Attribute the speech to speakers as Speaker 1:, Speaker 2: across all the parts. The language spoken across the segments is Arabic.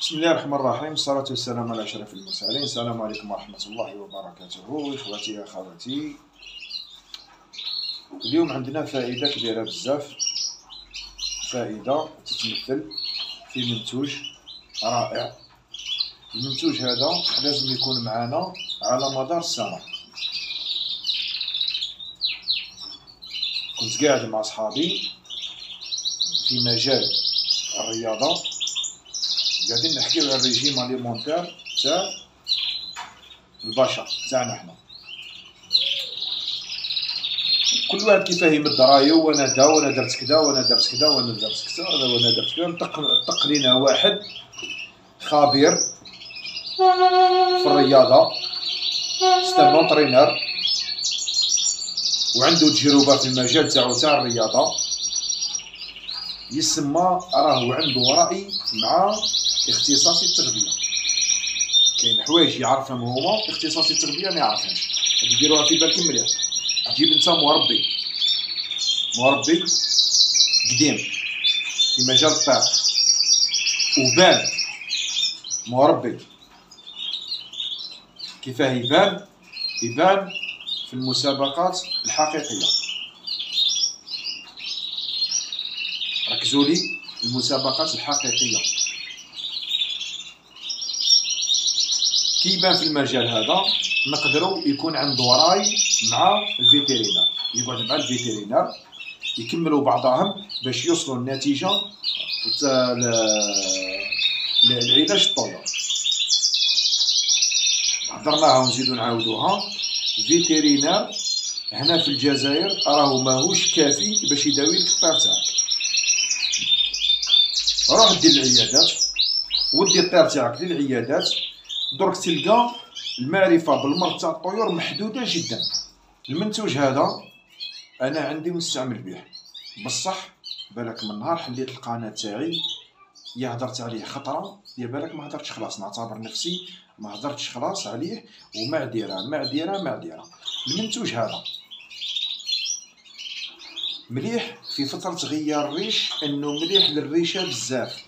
Speaker 1: بسم الله الرحمن الرحيم. الصلاة والسلام على أشرف المرسلين. السلام عليكم ورحمة الله وبركاته. إخوتي أخواتي. اليوم عندنا فائدة كبيرة بزاف. فائدة تتمثل في منتوج رائع. المنتوج هذا لازم يكون معنا على مدار السنة. كنت قاعد مع صحابي في مجال الرياضة. قاعدين نحكيو على الريجيم اليمونتير تاع البشر تاعنا حنا كل واحد كيف يمد رايو وأنا دا وأنا درت كذا وأنا درت كذا وأنا درت كذا وأنا درت نطق نطق لينا واحد خبير في الرياضة ستان ترينر وعنده تجربة في المجال تاعو تاع الرياضة. يسمى راهو عنده رأي مع اختصاصي التربية. كاين حوايج يعرفهم هو اختصاصي التربية ما يعرفهمش. هادي ديروها في بالكم مليح. تجيب أنت مربي. مربي قديم. في مجال الطب وبان مربي. كيفاه يبان يبان في المسابقات الحقيقية. ركزوا لي. المسابقات الحقيقية. كي يبان في المجال هذا نقدروا يكون عنده راي مع ال vétérinaire يقعد مع ال vétérinaire يكملوا بعضهم باش يوصلوا النتيجة العلاج الطيور هضرناها ونزيدو نعاودوها. vétérinaire هنا في الجزائر راهو ماهوش كافي باش يداوي لك الطير تاعك. روح دير العيادات. ودي الطير تاعك للعيادات. درك تلقى المعرفة بالمرض تاع الطيور محدودة جدا. المنتوج هذا أنا عندي مستعمل به. بصح بالك من نهار حليت القناة تاعي يا هدرت عليه خطرة يا بالك ما هدرتش خلاص نعتبر نفسي ما هدرتش خلاص عليه ومعديرة معديرة معديرة المنتوج هذا. مليح في فترة غيار الريش إنه مليح للريشة بزاف.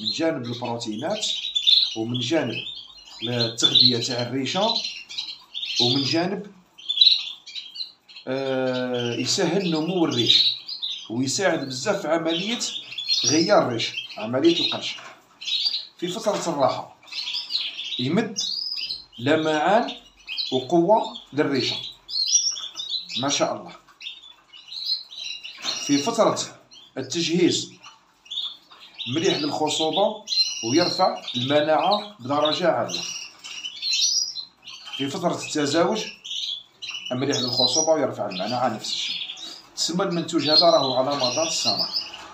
Speaker 1: من جانب البروتينات ومن جانب التغذية تاع الريشة ومن جانب آه يسهل نمو الريش ويساعد بزاف في عملية غيار الريش عملية القرش. في فترة الراحة يمد لمعان وقوة للريشة. ما شاء الله. في فترة التجهيز مليح للخصوبة ويرفع المناعة بدرجة عالية. في فترة التزاوج مليح للخصوبة ويرفع المناعة نفس الشيء. تسمى المنتوج هذا راهو على مدار السنة.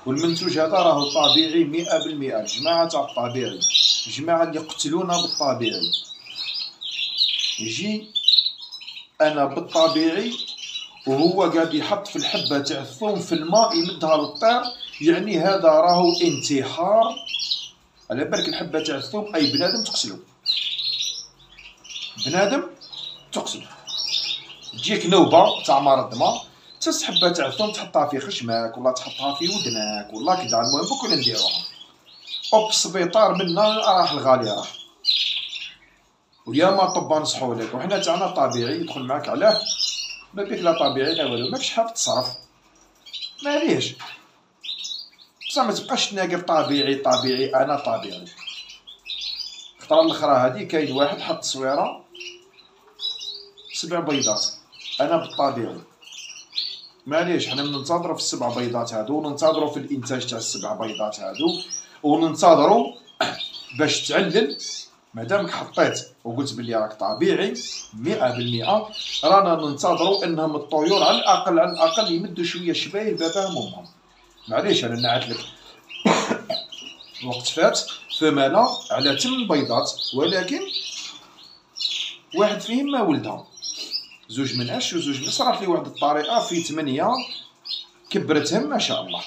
Speaker 1: والمنتوج هذا راهو طبيعي مئة بالمئة. الجماعة تاع الطبيعي الجماعة اللي يقتلونا بالطبيعي. يجي أنا بالطبيعي وهو قاعد يحط في الحبة تاع الثوم في الماء يمدها للطير يعني هذا راهو انتحار على بالك الحبه تاع الثوم أي بنادم تقسلو. بنادم تقسلو. تجيك نوبة تاع مرض ما تس حبه تاع الثوم تحطها في خشمك ولا تحطها في ودنك ولا كذا المهم بكل نديروها أوب سبيطار منا راح الغالي راح. ويا ما طب نصحوا لك. وحنا تاعنا طبيعي يدخل معاك علاه. ما بيك لا طبيعي لا والو. ماكش حاب تصرف. معليش بصح ما تبقاش تناقر طبيعي طبيعي أنا طبيعي. الخطرة الأخرى هادي كاين واحد حط تصويره سبع بيضات. أنا بالطبيعي. معليش حنا ننتظروا في السبع بيضات هادو وننتظروا في الإنتاج تاع السبع بيضات هادو وننتظروا باش تعلل مادامك حطيت وقلت بلي راك طبيعي مئة بالمئة رانا ننتظروا إنهم الطيور على الأقل على الأقل يمدوا شوية شبايل باباهم وأمهم. معليش أنا نعت لك. وقت فات فمالا على تم بيضات ولكن واحد فيهم ما ولدها. زوج من أش وزوج من صرات لي واحد الطريقة في ثمانية كبرتهم ما شاء الله.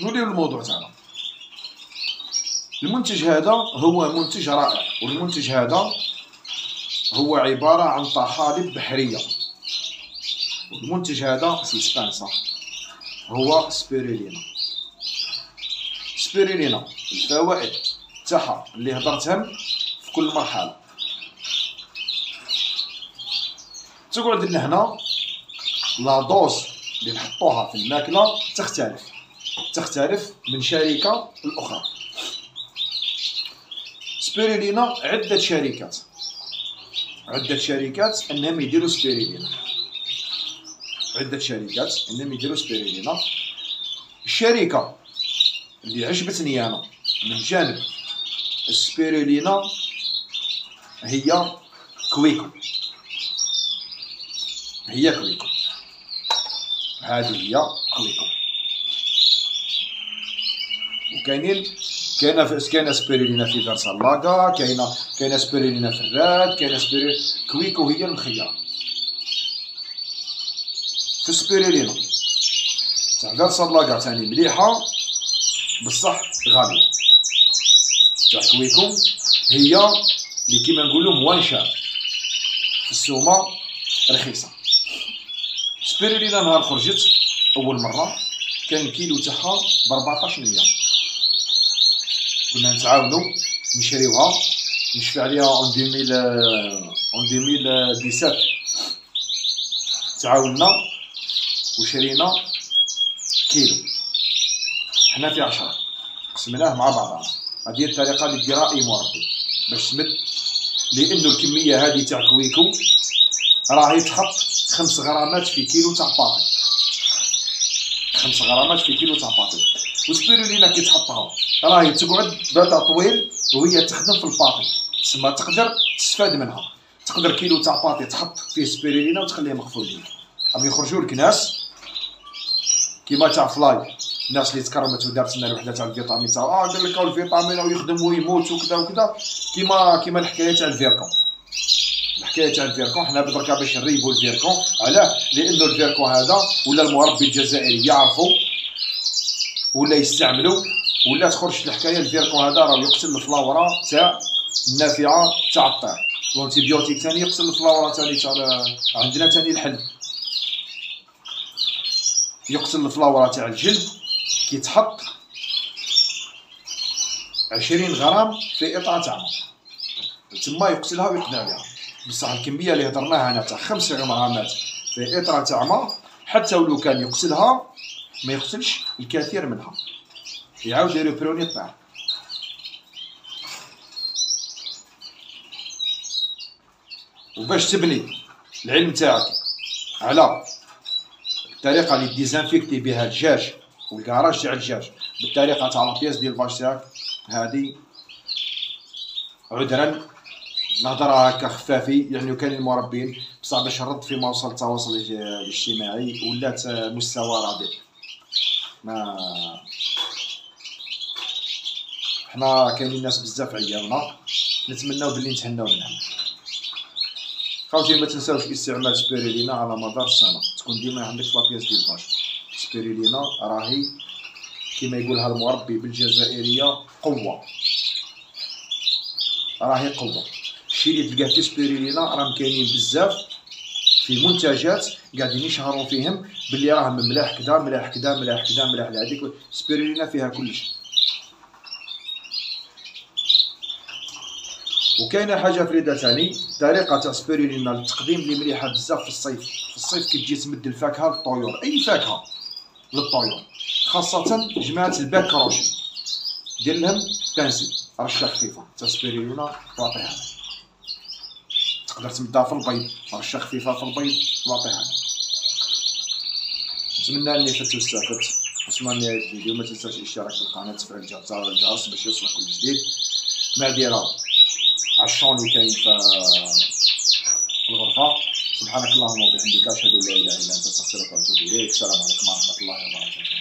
Speaker 1: نوليو الموضوع تاعنا. المنتج هذا هو منتج رائع والمنتج هذا هو عبارة عن طحالب بحرية. والمنتج هذا سيسبانسا هو سبيريلينا. سبيريلينا الفوائد تاعها اللي هضرتهم في كل مرحلة. تقعد لنا هنا la dose اللي نحطوها في الماكلة تختلف. تختلف من شركة لأخرى. سبيريلينا عدة شركات. عدة شركات إنهم يديروا سبيريلينا. عدة شركات انهم يديروا سبيريلينا الشركة اللي عجبتني أنا من جانب السبيريلينا هي كويكو. هي كويكو. هذه هي كويكو. وكاينين كاينة كاينة سبيريلينا في Versele-Laga كاينة كاينة سبيريلينا في الراد كاينة سبيري كويكو هي la meilleure. في سبيريلينا تاع Versele-Laga ثاني مليحة. بصح غالية. تاع كويكو هي اللي كيما نقولو moins cher في السومة رخيصة. سبيريلينا نهار خرجت أول مرة. كان الكيلو تاعها ب 14 مليون كنا نتعاونوا نشريوها. نشفي عليها en 2000 en 2017 تعاوننا. وشرينا كيلو. حنا في عشرة. قسمناه مع بعضنا هذه الطريقة اللي ديرها اي مربي باش تمد. لأنه الكمية هذه تاع كويكو راهي تحط خمس غرامات في كيلو تاع pâtée خمس غرامات في كيلو تاع pâtée وسبيرولينا كي تحطها. راهي تقعد باتا طويل وهي تخدم في ال pâtée تسمى تقدر تستفاد منها. تقدر كيلو تاع pâtée تحط فيه سبيرولينا وتخليه مقفول. ليك راهم يخرجوا لك ناس كيما تاع فلاي الناس اللي تكرمت ودارت لنا الوحدة تاع الفيتامين تاع آه قال لك الفيتامين ويخدم ويموت وكذا وكذا. كيما كيما الحكاية تاع ال Virkon. الحكاية تاع ال Virkon حنا بدركا باش نريبو ال Virkon. علاه لأنه ال Virkon هذا ولا المربي الجزائري يعرفوا ولا يستعملوا ولا تخرج الحكاية ال Virkon هذا راه يقتل ال flore تاع النافعة تاع الطير. ال antibiotique ثاني يقتل ال flore ثاني تاع عندنا ثاني الحل. يقتل الفلاورا تاع الجلد كيتحط عشرين غرام في إطار تاعها تما يقتلها ويقضي عليها بصح الكمية اللي هضرناها هنا تاع خمس غرامات في تاع ما حتى ولو كان يقتلها ما يقتلش الكثير منها. يعاود يريبروني الطير وباش تبني العلم تاعك على الطريقة اللي ديزانفيكتي بها الدجاج والكراج تاع الدجاج بالطريقة تاع لابياس ديال الفاش تاعك هذه عذرا نهضر هكا خفافي يعني كان المربين بصح باش نرد في موصل التواصل الاجتماعي ولات مستوى رديء ما حنا كاينين ناس بزاف عيالنا نتمناو باللي نتهناو منهم خوتي ما تنساوش استعمال سبيريلينا على مدار السنة. تكون ديما عندك la pièce d'élevage سبيريلينا راهي كما يقولها المربي بالجزائرية قوة. راهي قوة. الشيء اللي تلقاه في سبيريلينا راهم كاينين بزاف في منتجات قاعدين يشهروا فيهم باللي راهم ملاح كذا ملاح كذا ملاح كذا ملاح لهذيك. سبيريلينا فيها كلشي وكاينة حاجة فريدة ثاني طريقة تاع سبيريلينا للتقديم اللي مليحة بزاف في الصيف. في الصيف كي تجي تمد الفاكهة للطيور. أي فاكهة للطيور. خاصة جماعة ال becs crochus دير لهم pincée رشه خفيفه تاع سبيريلينا تعطيها تقدر تمدها في البيض. رشه خفيفه في البيض تعطيها نتمنى اني فدت واستفدت وصلنا لنهايه الفيديو ما تنساش الاشتراك في القناة تفعيل الجرس باش يوصلك كل جديد. معذره عشان اللي كاين في الغرفة. سبحانك اللهم وبحمدك أشهد أن لا إله إلا أنت أستغفرك وأتوب إليك. السلام عليكم ورحمة الله وبركاته.